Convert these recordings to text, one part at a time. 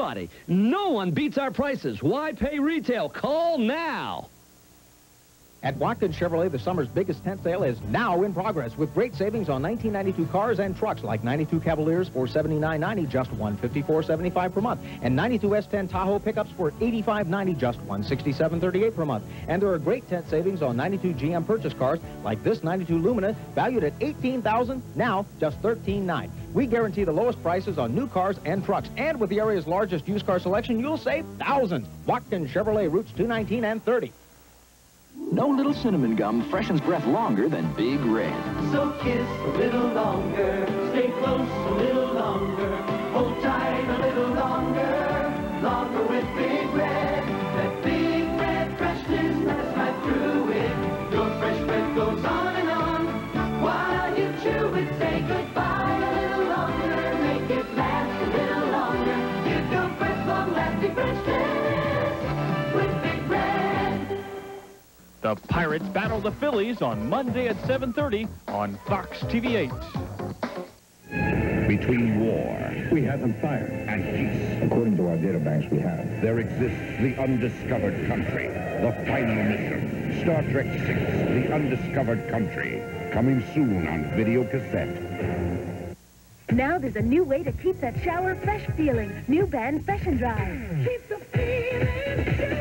Nobody, no one beats our prices. Why pay retail? Call now. At Watkins Chevrolet, the summer's biggest tent sale is now in progress with great savings on 1992 cars and trucks like 92 Cavaliers for $79.90, just $154.75 per month, and 92 S10 Tahoe pickups for $85.90, just $167.38 per month. And there are great tent savings on 92 GM purchase cars like this 92 Lumina, valued at 18,000, now just $13.9. We guarantee the lowest prices on new cars and trucks, and with the area's largest used car selection, you'll save thousands. Watkins Chevrolet routes 219 and 30. No little cinnamon gum freshens breath longer than Big Red. So kiss a little longer, stay close a little longer, hold tight a little Pirates battle the Phillies on Monday at 7.30 on Fox TV 8. Between war We have them fired. and peace, According to our data banks, we have. there exists the undiscovered country, the final mission. Star Trek VI, The Undiscovered Country, coming soon on video cassette. Now there's a new way to keep that shower fresh feeling. New Ban Fresh and Dry. Keep the feeling, keep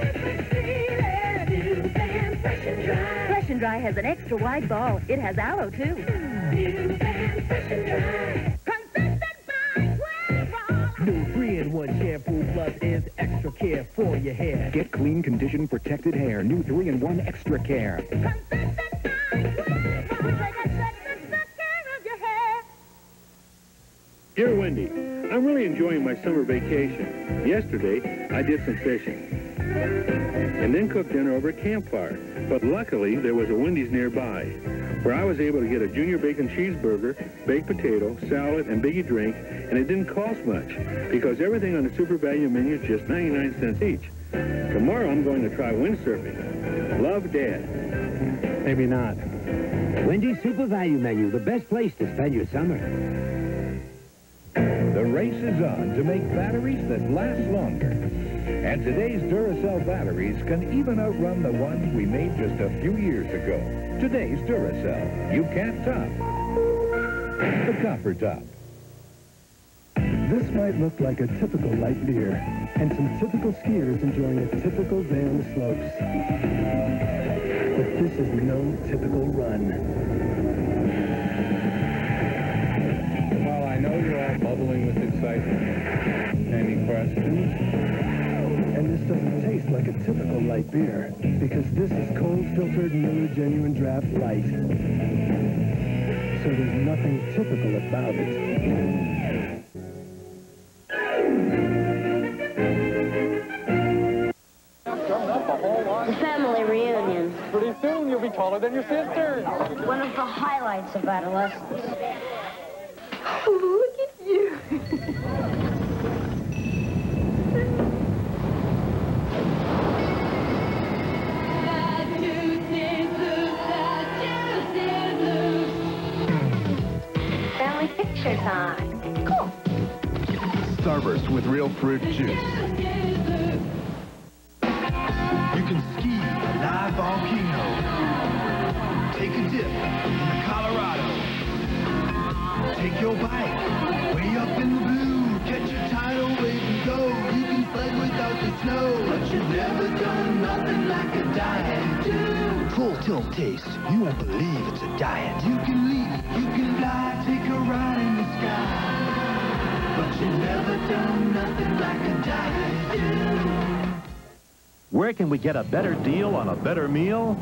and Dry has an extra wide ball. It has aloe too. New Ban Fresh and Dry. Consistent by 12 New 3-in-1 shampoo plus is extra care for your hair. Get clean, condition, protected hair. New 3-in-1 Extra Care. Consistent by 12 Take extra care of your hair. Dear Wendy, I'm really enjoying my summer vacation. Yesterday, I did some fishing. And then cooked dinner over a campfire. But luckily, there was a Wendy's nearby, where I was able to get a junior bacon cheeseburger, baked potato, salad, and biggie drink, and it didn't cost much, because everything on the super value menu is just 99 cents each. Tomorrow, I'm going to try windsurfing. Love, Dad. Maybe not. Wendy's Super Value Menu, the best place to spend your summer. Race is on to make batteries that last longer. And today's Duracell batteries can even outrun the ones we made just a few years ago. Today's Duracell, you can't top the copper top. This might look like a typical light beer, and some typical skiers enjoying a typical day on the slopes. But this is no typical run. Bubbling with excitement, any questions? And this doesn't taste like a typical light beer, because this is cold filtered Miller Genuine Draft Light. So there's nothing typical about it. The family reunion. Pretty soon, you'll be taller than your sister. One of the highlights of adolescence. Family picture time. Cool. Starburst with real fruit juice. You can ski a live volcano. Take a dip in the Colorado. Take your bike way up in the blue. Catch a tidal wave and go. You can sled without the snow. But you've never done nothing like a Diet Dew. Full tilt taste. You won't believe it's a diet. You can leap, you can fly, take a ride in the sky. But you've never done nothing like a Diet Dew. Where can we get a better deal on a better meal?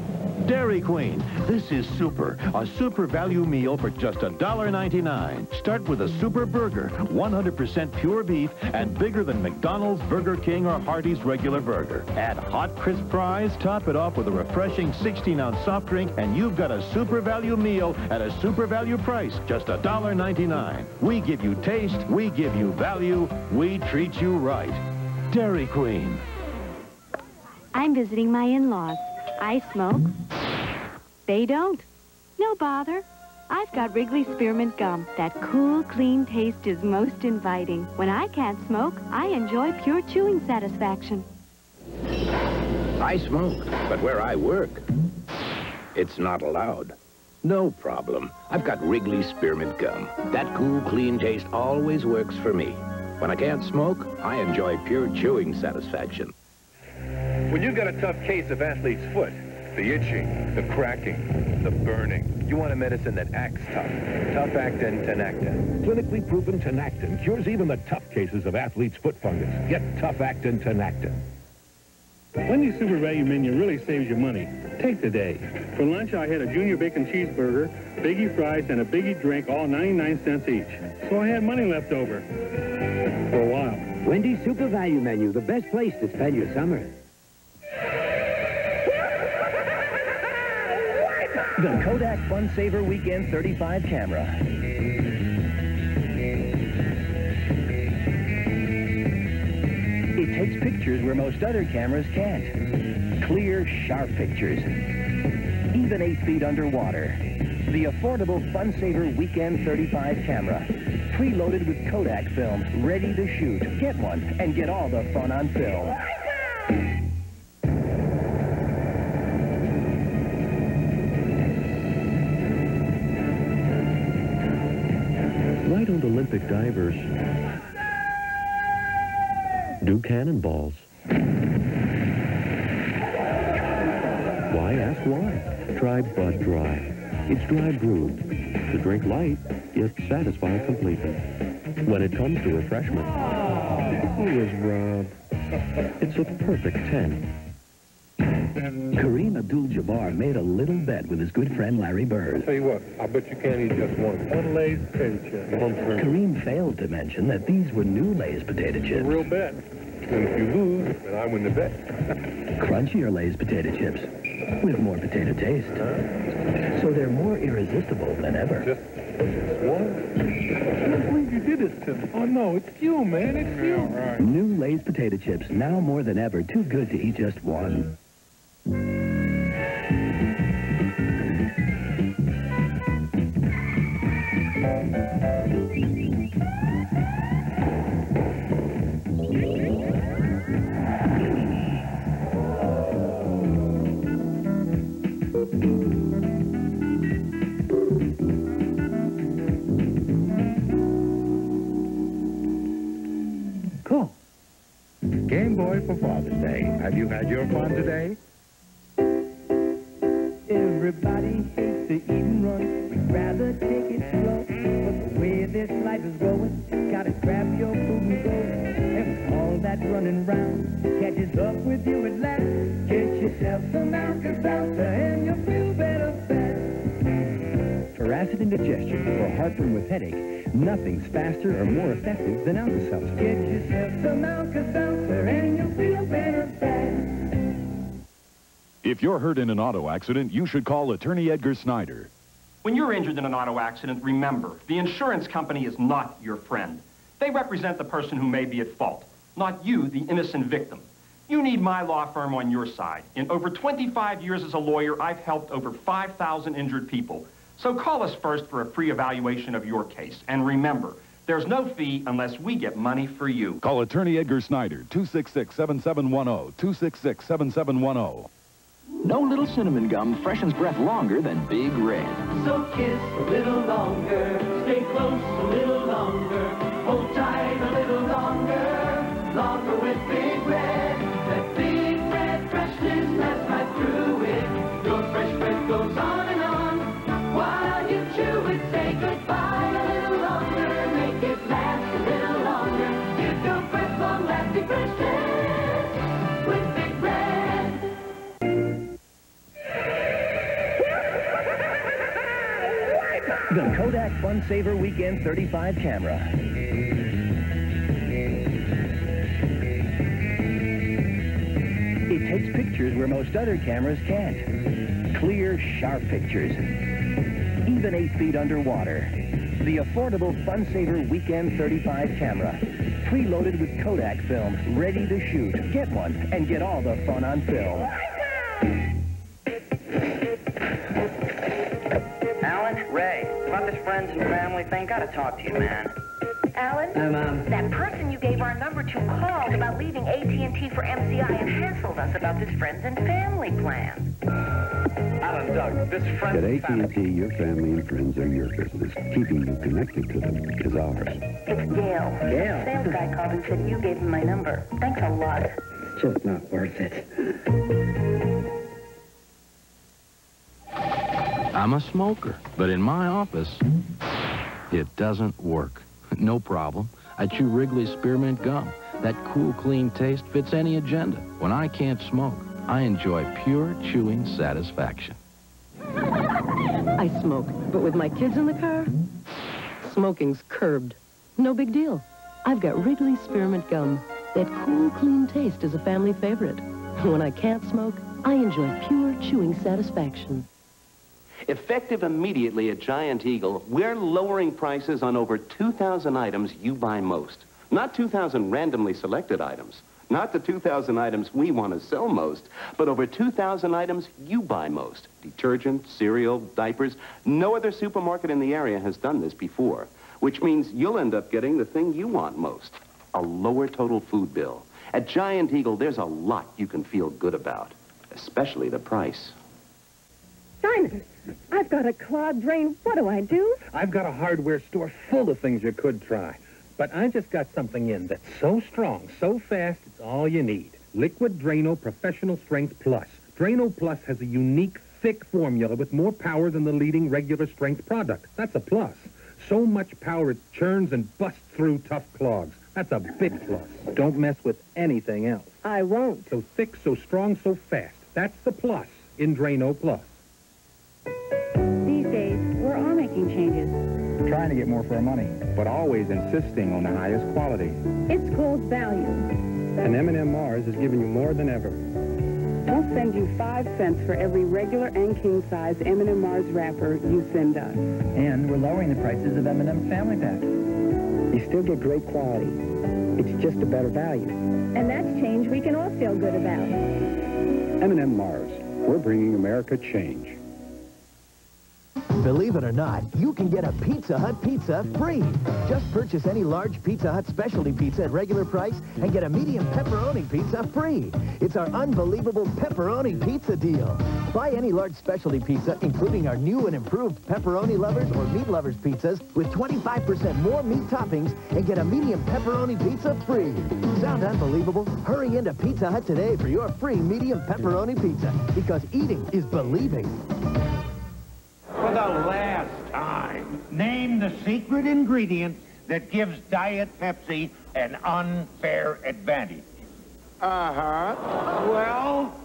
Dairy Queen. This is super. A super value meal for just $1.99. Start with a super burger, 100% pure beef and bigger than McDonald's, Burger King, or Hardee's regular burger. Add hot, crisp fries, top it off with a refreshing 16-ounce soft drink, and you've got a super value meal at a super value price, just $1.99. We give you taste, we give you value, we treat you right. Dairy Queen. I'm visiting my in-laws. I smoke. They don't. No bother. I've got Wrigley Spearmint Gum. That cool, clean taste is most inviting. When I can't smoke, I enjoy pure chewing satisfaction. I smoke, but where I work, it's not allowed. No problem. I've got Wrigley Spearmint Gum. That cool, clean taste always works for me. When I can't smoke, I enjoy pure chewing satisfaction. When you've got a tough case of athlete's foot, the itching, the cracking, the burning, you want a medicine that acts tough. Tough Actin Tinactin. Clinically proven Tinactin cures even the tough cases of athlete's foot fungus. Get Tough Actin Tinactin. Wendy's Super Value Menu really saves you money. Take the day. For lunch, I had a junior bacon cheeseburger, biggie fries, and a biggie drink, all 99 cents each. So I had money left over. For a while. Wendy's Super Value Menu, the best place to spend your summer. The Kodak Fun Saver Weekend 35 camera. It takes pictures where most other cameras can't. Clear, sharp pictures. Even eight feet underwater. The affordable Fun Saver Weekend 35 camera. Preloaded with Kodak film, ready to shoot. Get one and get all the fun on film. Olympic divers do cannonballs? Why ask why? Try Bud Dry. It's dry brewed. To drink light, yet satisfy completely. When it comes to refreshment, who is Rob? It's a perfect 10. Kareem Abdul-Jabbar made a little bet with his good friend Larry Bird. Tell you what, I bet you can't eat just one. One Lay's potato chip. One Kareem failed to mention that these were new Lay's potato a chips. real bet. And if you lose, then I win the bet. Crunchier Lay's potato chips with more potato taste. Huh? So they're more irresistible than ever. Just, one? I can't believe you did this to me. Oh, no, it's you, man. It's you. right. New Lay's potato chips, now more than ever, too good to eat just one. For Father's Day. Have you had your fun today? Everybody hates to eat and run. We'd rather take it slow. But the way this life is going, gotta grab your food and go. And all that running round catches up with you at last. Get yourself some Alka-Seltzer and you'll feel better fast. For acid indigestion or heartburn with headache, nothing's faster or more effective than Alka-Seltzer. Get yourself some Alka-Seltzer and you'll If you're hurt in an auto accident, you should call attorney Edgar Snyder. When you're injured in an auto accident, remember, the insurance company is not your friend. They represent the person who may be at fault, not you, the innocent victim. You need my law firm on your side. In over 25 years as a lawyer, I've helped over 5,000 injured people. So call us first for a free evaluation of your case. And remember, there's no fee unless we get money for you. Call attorney Edgar Snyder, 266-7710, 266-7710. No little cinnamon gum freshens breath longer than Big Red. So kiss a little longer, stay close a little longer, hold tight a little longer, longer with Big Red. Kodak Fun Saver Weekend 35 camera. It takes pictures where most other cameras can't. Clear, sharp pictures. Even eight feet underwater. The affordable Fun Saver Weekend 35 camera. Preloaded with Kodak film, ready to shoot. Get one and get all the fun on film. Family thing. Gotta talk to you, man. Alan? Hi, Mom. That person you gave our number to called about leaving AT&T for MCI and hassled us about this friends and family plan. Alan, Doug, this At friend and family... AT&T, your family and friends are your business. Keeping you connected to them is ours. It's Gail. Gail? The sales guy called and said you gave him my number. Thanks a lot. It's just not worth it. I'm a smoker, but in my office, it doesn't work. No problem. I chew Wrigley Spearmint Gum. That cool, clean taste fits any agenda. When I can't smoke, I enjoy pure chewing satisfaction. I smoke, but with my kids in the car, smoking's curbed. No big deal. I've got Wrigley Spearmint Gum. That cool, clean taste is a family favorite. When I can't smoke, I enjoy pure chewing satisfaction. Effective immediately at Giant Eagle, we're lowering prices on over 2,000 items you buy most. Not 2,000 randomly selected items. Not the 2,000 items we want to sell most, but over 2,000 items you buy most. Detergent, cereal, diapers. No other supermarket in the area has done this before, which means you'll end up getting the thing you want most, a lower total food bill. At Giant Eagle, there's a lot you can feel good about, especially the price. Simon, I've got a clogged drain. What do I do? I've got a hardware store full of things you could try. But I just got something in that's so strong, so fast, it's all you need. Liquid Drano Professional Strength Plus. Drano Plus has a unique, thick formula with more power than the leading regular strength product. That's a plus. So much power it churns and busts through tough clogs. That's a big plus. Don't mess with anything else. I won't. So thick, so strong, so fast. That's the plus in Drano Plus. Trying to get more for our money, but always insisting on the highest quality. It's called value. And M&M Mars is giving you more than ever. We'll send you five cents for every regular and king size M&M Mars wrapper you send us. And we're lowering the prices of M&M Family Pack. You still get great quality. It's just a better value. And that's change we can all feel good about. M&M Mars. We're bringing America change. Believe it or not, you can get a Pizza Hut pizza free. Just purchase any large Pizza Hut specialty pizza at regular price and get a medium pepperoni pizza free. It's our unbelievable pepperoni pizza deal. Buy any large specialty pizza, including our new and improved pepperoni lovers or meat lovers pizzas with 25% more meat toppings and get a medium pepperoni pizza free. Sound unbelievable? Hurry into Pizza Hut today for your free medium pepperoni pizza because eating is believing. For the last time, name the secret ingredient that gives Diet Pepsi an unfair advantage. Uh-huh. Well,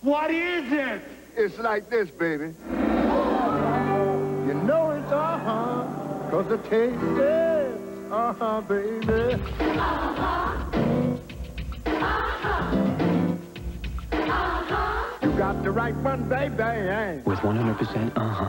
what is it? It's like this, baby. You know it's uh-huh, cause the taste is uh-huh, baby. Uh-huh. Uh-huh. Uh-huh. You got the right one, baby. With 100% uh-huh.